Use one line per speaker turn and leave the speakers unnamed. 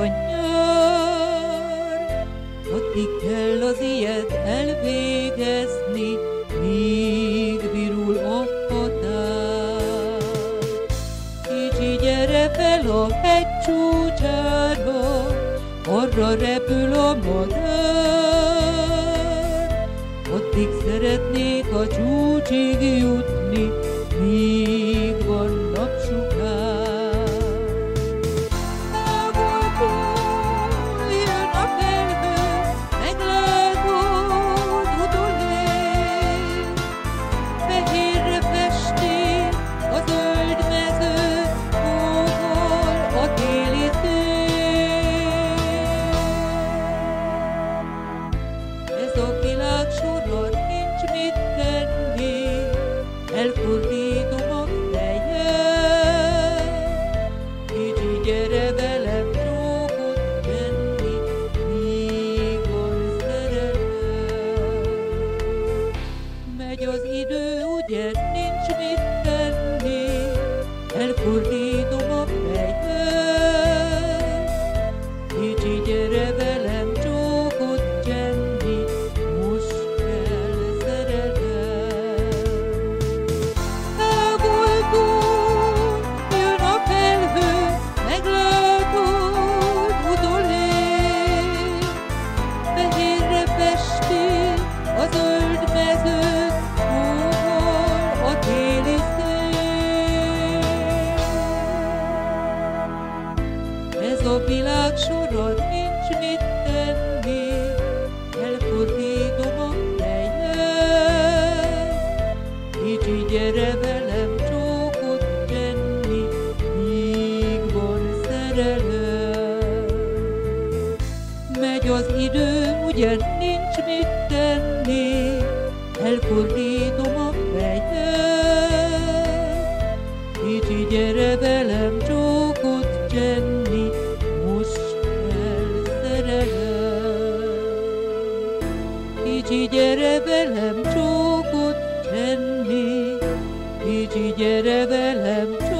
nyár, addig kell az ilyet elvégezni, míg virul a határ. Kicsi gyere fel a hegy csúcsára, arra repül a madár. Addig szeretnék a csúcsig jutni, míg Megy az idő, ugye nincs mit tenni, elfordítom a fejem. A nincs mit tenni, elfordítom a fejem. Kicsi, gyere velem csókot tenni, míg van szerelem. Megy az idő, ugye nincs mit tenni, elfordítom a fejem. Kicsi, gyere velem Kicsi gyere velem csókot csenni, Kicsi gyere velem csókot